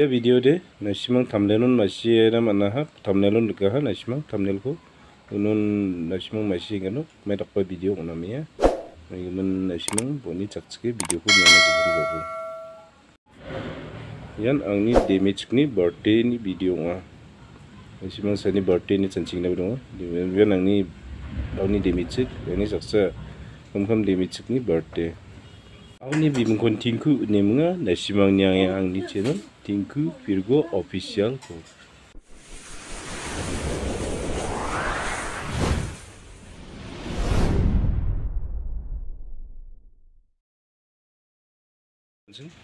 या video दे नासिमांग थामनेल मासी माना हा थामनेल लुका हा नासिमांग थामनेल को उनुन नासिमांग मासी गनो मैं डप्पा वीडियो को नाम है मैं नासिमांग बोनी चक्चके वीडियो को मैं जरूर जाबो यान आंगनी डैमेज नि बर्थडे नि वीडियो आ नासिमांग सानि बर्थडे नि चंचिंग नाबो दङ यान आंगनी आंगनी डैमेज यानि चक्चा खमखम डैमेज नि बर्थडे आंनि बिमुंखौ थिंखु नेमुङा नासिमांनि आंनि चेनेल टिङ्कु फिर्गो अफिसियलको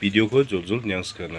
भिडियोको न्यास गर्न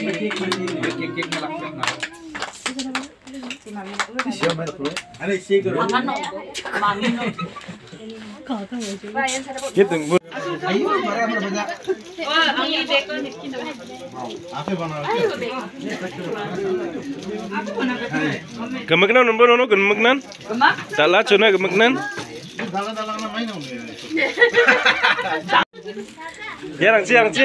Siapa Gemeknan nomor nono gemeknan. Salah eh, cuna gemeknan. Ya, langsir langsir.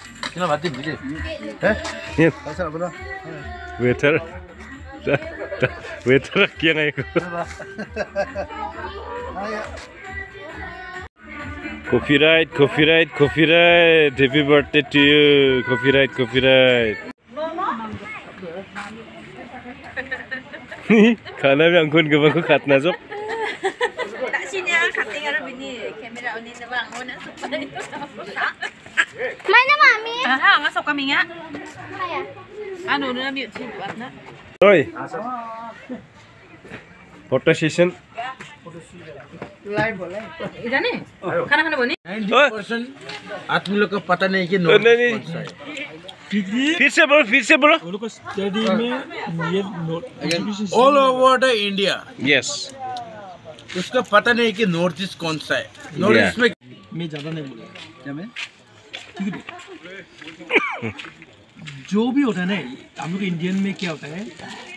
किन भात वेटर वेटर के नै कफिराइट कफिराइट कफिराइट हेपी बर्थडे टु यु कफिराइट कफिराइट खाना बे आंखौ गोबांखौ खातना जब दासिनिया May na, Mami. Aha, ngasok kami nga. Kaya. Ano, na mute si Buat na. Toy. Photo session. Live जाने खाना खाना बनी 90% आदमी लोग को पता नहीं कि नॉन फिर से बोलो फिर से बोलो उनको स्टडी में ये all over the India yes उसको पता नहीं कि नॉर्थ ईस्ट कौन सा है नॉर्थ ईस्ट में मैं ज्यादा नहीं बोला क्या मैं ठीक है जो भी होता है ना हम लोग इंडियन में क्या होता है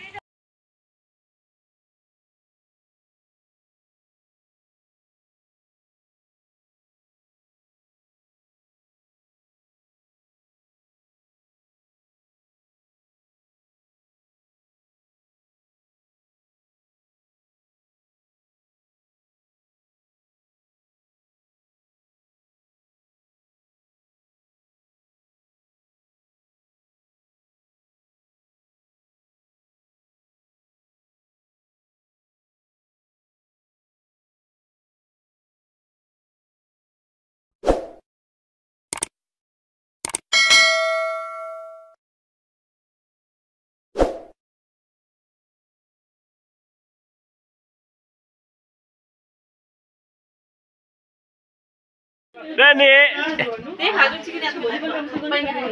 Rani.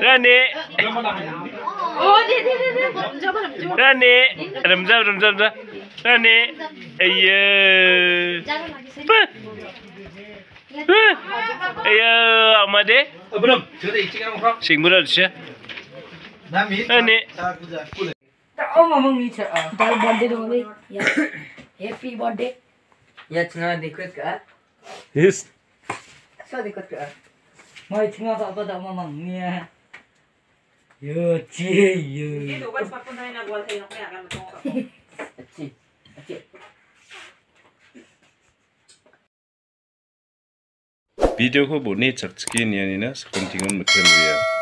Rani. Rani. Rımza rımza rımza. Rani. Eyyy. Pı. Pı. Eyyy. Ama de. Sing burada düşe. Rani. Happy birthday. Ya çınar dikkat ka. Yes. Sa likod ka. May tinga ka pa daw mamang niya. Yo, chi, yo. Dito, what's pa kung tayo nagwal sa'yo kaya ya Video ko